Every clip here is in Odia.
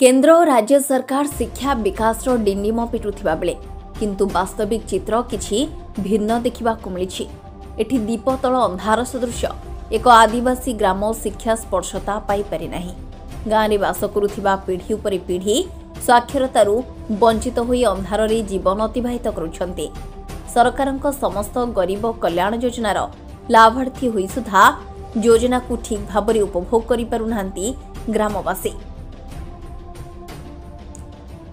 କେନ୍ଦ୍ର ଓ ରାଜ୍ୟ ସରକାର ଶିକ୍ଷା ବିକାଶର ଡିଣ୍ଡିମ ପିଟୁଥିବା ବେଳେ କିନ୍ତୁ ବାସ୍ତବିକ ଚିତ୍ର କିଛି ଭିନ୍ନ ଦେଖିବାକୁ ମିଳିଛି। ଏଠି ଦୀପ ତଳ ଅନ୍ଧାର ସଦୃଶ। ଏକ ଆଦିବାସୀ ଗ୍ରାମ ଶିକ୍ଷା ସ୍ପର୍ଶତା ପାଇପାରି ନାହିଁ। ଗାଁରେ ବାସ କରୁଥିବା ପିଢ଼ି ଉପରେ ପିଢ଼ି ସ୍ୱାକ୍ଷରତାରୁ ବଞ୍ଚିତ ହୋଇ ଅନ୍ଧାରରେ ଜୀବନ ଅତିବାହିତ କରୁଛନ୍ତି। ସରକାରଙ୍କ ସମସ୍ତ ଗରିବ କଲ୍ୟାଣ ଯୋଜନାର ଲାଭାର୍ଥୀ ହୋଇ ସୁଦ୍ଧା ଯୋଜନାକୁ ଠିକ୍ ଭାବରେ ଉପଭୋଗ କରିପାରୁନାହାନ୍ତି ଗ୍ରାମବାସୀ।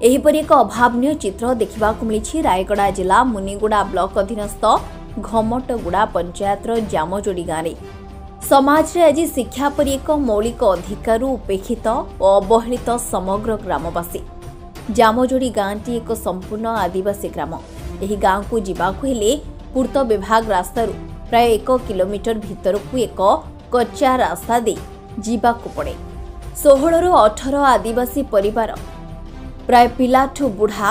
ଏହିପରି ଏକ ଅଭାବନୀୟ ଚିତ୍ର ଦେଖିବାକୁ ମିଳିଛି। ରାୟଗଡ଼ା ଜିଲ୍ଲା ମୁନିଗୁଡ଼ା ବ୍ଲକ ଅଧୀନସ୍ଥ ଘମଟଗୁଡ଼ା ପଞ୍ଚାୟତର ଜାମଯୋଡ଼ି ଗାଁରେ। ସମାଜରେ ଆଜି ଶିକ୍ଷା ପରି ଏକ ମୌଳିକ ଅଧିକାରରୁ ଉପେକ୍ଷିତ ଓ ଅବହେଳିତ ସମଗ୍ର ଗ୍ରାମବାସୀ। ଜାମଯୋଡ଼ି ଗାଁଟି ଏକ ସମ୍ପୂର୍ଣ୍ଣ ଆଦିବାସୀ ଗ୍ରାମ। ଏହି ଗାଁକୁ ଯିବାକୁ ହେଲେ ପୂର୍ତ୍ତ ବିଭାଗ ରାସ୍ତାରୁ ପ୍ରାୟ ଏକ କିଲୋମିଟର ଭିତରକୁ ଏକ କଚ୍ଚା ରାସ୍ତା ଦେଇ ଯିବାକୁ ପଡ଼େ। ଷୋହଳରୁ ଅଠର ଆଦିବାସୀ ପରିବାର ପ୍ରାୟ ପିଲାଠୁ ବୁଢ଼ା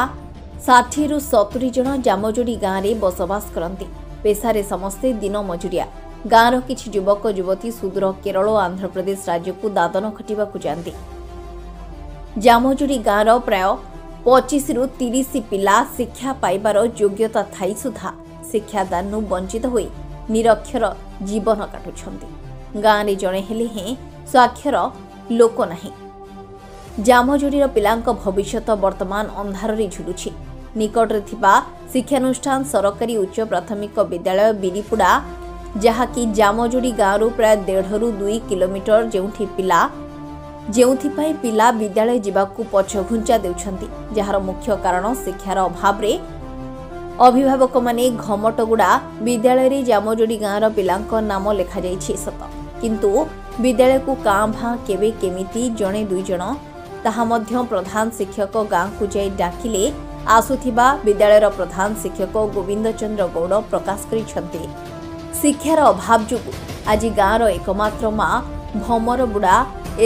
ଷାଠିଏରୁ ସତୁରି ଜଣ ଜାମଯୋଡ଼ି ଗାଁରେ ବସବାସ କରନ୍ତି। ପେଶାରେ ସମସ୍ତେ ଦିନ ମଜୁରିଆ। ଗାଁର କିଛି ଯୁବକ ଯୁବତୀ ସୁଦୂର କେରଳ ଓ ଆନ୍ଧ୍ରପ୍ରଦେଶ ରାଜ୍ୟକୁ ଦାଦନ ଖଟିବାକୁ ଯାଆନ୍ତି। ଜାମଯୋଡ଼ି ଗାଁର ପ୍ରାୟ ପଚିଶରୁ ତିରିଶ ପିଲା ଶିକ୍ଷା ପାଇବାର ଯୋଗ୍ୟତା ଥାଇ ସୁଦ୍ଧା ଶିକ୍ଷାଦାନରୁ ବଞ୍ଚିତ ହୋଇ ନିରକ୍ଷର ଜୀବନ କାଟୁଛନ୍ତି। ଗାଁରେ ଜଣେ ହେଲେ ହେଁ ସ୍ୱାକ୍ଷର ଲୋକ ନାହିଁ। ଜାମଯୋଡ଼ିର ପିଲାଙ୍କ ଭବିଷ୍ୟତ ବର୍ତ୍ତମାନ ଅନ୍ଧାରରେ ଝୁଲୁଛି। ନିକଟରେ ଥିବା ଶିକ୍ଷାନୁଷ୍ଠାନ ସରକାରୀ ଉଚ୍ଚ ପ୍ରାଥମିକ ବିଦ୍ୟାଳୟ ବିରିପୁଡ଼ା ଯାହାକି ଜାମଯୋଡ଼ି ଗାଁରୁ ପ୍ରାୟ ଦେଢ଼ରୁ ଦୁଇ କିଲୋମିଟର ଯେଉଁଠି ପିଲା ଯେଉଁଥିପାଇଁ ପିଲା ବିଦ୍ୟାଳୟ ଯିବାକୁ ପଛଘୁଞ୍ଚା ଦେଉଛନ୍ତି ଯାହାର ମୁଖ୍ୟ କାରଣ ଶିକ୍ଷାର ଅଭାବରେ ଅଭିଭାବକମାନେ ଘମଟଗୁଡ଼ା ବିଦ୍ୟାଳୟରେ ଜାମଯୋଡ଼ି ଗାଁର ପିଲାଙ୍କ ନାମ ଲେଖାଯାଇଛି ସତ। କିନ୍ତୁ ବିଦ୍ୟାଳୟକୁ କାଁ ଭାଁ କେବେ କେମିତି ଜଣେ ଦୁଇ ଜଣ ତାହା ମଧ୍ୟ ପ୍ରଧାନ ଶିକ୍ଷକ ଗାଁକୁ ଯାଇ ଡାକିଲେ। ଆସୁଥିବା ବିଦ୍ୟାଳୟର ପ୍ରଧାନ ଶିକ୍ଷକ ଗୋବିନ୍ଦ ଚନ୍ଦ୍ର ଗୌଡ଼ ପ୍ରକାଶ କରିଛନ୍ତି। ଶିକ୍ଷାର ଅଭାବ ଯୋଗୁଁ ଆଜି ଗାଁର ଏକମାତ୍ର ମା ଭମରବୁଡ଼ା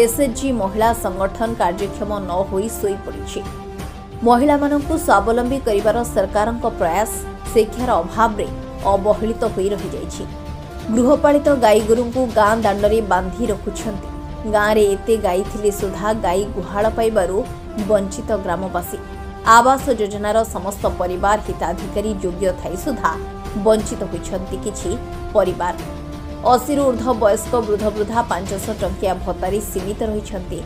ଏସ୍ଏଚ୍ଜି ମହିଳା ସଂଗଠନ କାର୍ଯ୍ୟକ୍ଷମ ନ ହୋଇ ଶୋଇପଡ଼ିଛି। ମହିଳାମାନଙ୍କୁ ସ୍ୱାବଲମ୍ବୀ କରିବାର ସରକାରଙ୍କ ପ୍ରୟାସ ଶିକ୍ଷାର ଅଭାବରେ ଅବହେଳିତ ହୋଇ ରହିଯାଇଛି। ଗୃହପାଳିତ ଗାଈଗୋରୁଙ୍କୁ ଗାଁ ଦାଣ୍ଡରେ ବାନ୍ଧି ରଖୁଛନ୍ତି। ଗାଁରେ ଏତେ ଗାଈ ଥିଲେ ସୁଦ୍ଧା ଗାଈ ଗୁହାଳ ପାଇବାରୁ ବଞ୍ଚିତ ଗ୍ରାମବାସୀ। ଆବାସ ଯୋଜନାର ସମସ୍ତ ପରିବାର ହିତାଧିକାରୀ ଯୋଗ୍ୟ ଥାଇ ସୁଦ୍ଧା ବଞ୍ଚିତ ହୋଇଛନ୍ତି କିଛି ପରିବାର। ଅଶୀରୁ ଉର୍ଦ୍ଧ୍ୱ ବୟସ୍କ ବୃଦ୍ଧ ବୃଦ୍ଧା ପାଞ୍ଚଶହ ଟଙ୍କିଆ ଭତ୍ତାରେ ସୀମିତ ରହିଛନ୍ତି।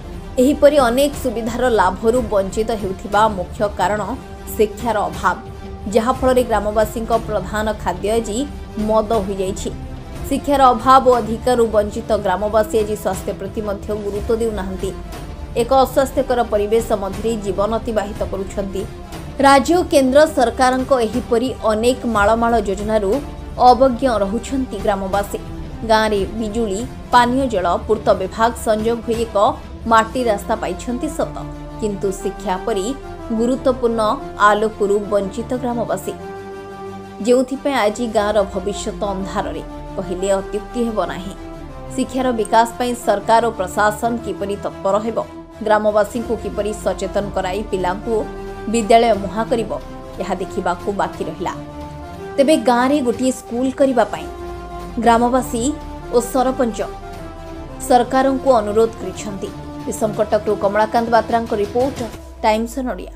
ଏହିପରି ଅନେକ ସୁବିଧାର ଲାଭରୁ ବଞ୍ଚିତ ହେଉଥିବା ମୁଖ୍ୟ କାରଣ ଶିକ୍ଷାର ଅଭାବ। ଯାହାଫଳରେ ଗ୍ରାମବାସୀଙ୍କ ପ୍ରଧାନ ଖାଦ୍ୟ ଆଜି ମଦ ହୋଇଯାଇଛି। ଶିକ୍ଷାର ଅଭାବ ଓ ଅଧିକାରରୁ ବଞ୍ଚିତ ଗ୍ରାମବାସୀ ଆଜି ସ୍ୱାସ୍ଥ୍ୟ ପ୍ରତି ମଧ୍ୟ ଗୁରୁତ୍ୱ ଦେଉନାହାନ୍ତି ଏକ ଅସ୍ୱାସ୍ଥ୍ୟକର ପରିବେଶ ମଧ୍ୟରେ ଜୀବନ ଅତିବାହିତ କରୁଛନ୍ତି ରାଜ୍ୟ ଓ କେନ୍ଦ୍ର ସରକାରଙ୍କ ଏହିପରି ଅନେକ ମାଳମାଳ ଯୋଜନାରୁ ଅବଜ୍ଞ ରହୁଛନ୍ତି ଗ୍ରାମବାସୀ ଗାଁରେ ବିଜୁଳି ପାନୀୟ ଜଳ ପୂର୍ତ୍ତ ବିଭାଗ ସଂଯୋଗ ହୋଇ ଏକ ମାଟି ରାସ୍ତା ପାଇଛନ୍ତି ସତ। କିନ୍ତୁ ଶିକ୍ଷା ପରି ଗୁରୁତ୍ୱପୂର୍ଣ୍ଣ ଆଲୋକରୁ ବଞ୍ଚିତ ଗ୍ରାମବାସୀ। ଯେଉଁଥିପାଇଁ ଆଜି ଗାଁର ଭବିଷ୍ୟତ ଅନ୍ଧାରରେ କହିଲେ ଅତ୍ୟୁକ୍ତି ହେବ ନାହିଁ। ଶିକ୍ଷାର ବିକାଶ ପାଇଁ ସରକାର ଓ ପ୍ରଶାସନ କିପରି ତତ୍ପର ହେବ ଗ୍ରାମବାସୀଙ୍କୁ କିପରି ସଚେତନ କରାଇ ପିଲାଙ୍କୁ ବିଦ୍ୟାଳୟ ମୁହାଁ କରିବ ଏହା ଦେଖିବାକୁ ବାକି ରହିଲା। ତେବେ ଗାଁରେ ଗୋଟିଏ ସ୍କୁଲ କରିବା ପାଇଁ ଗ୍ରାମବାସୀ ଓ ସରପଞ୍ଚ ସରକାରଙ୍କୁ ଅନୁରୋଧ କରିଛନ୍ତି। ବିଷମ କଟକରୁ କମଳାକାନ୍ତ ବାତ୍ରାଙ୍କ ରିପୋର୍ଟ ଟାଇମ୍ସ ନଡ଼ିଆ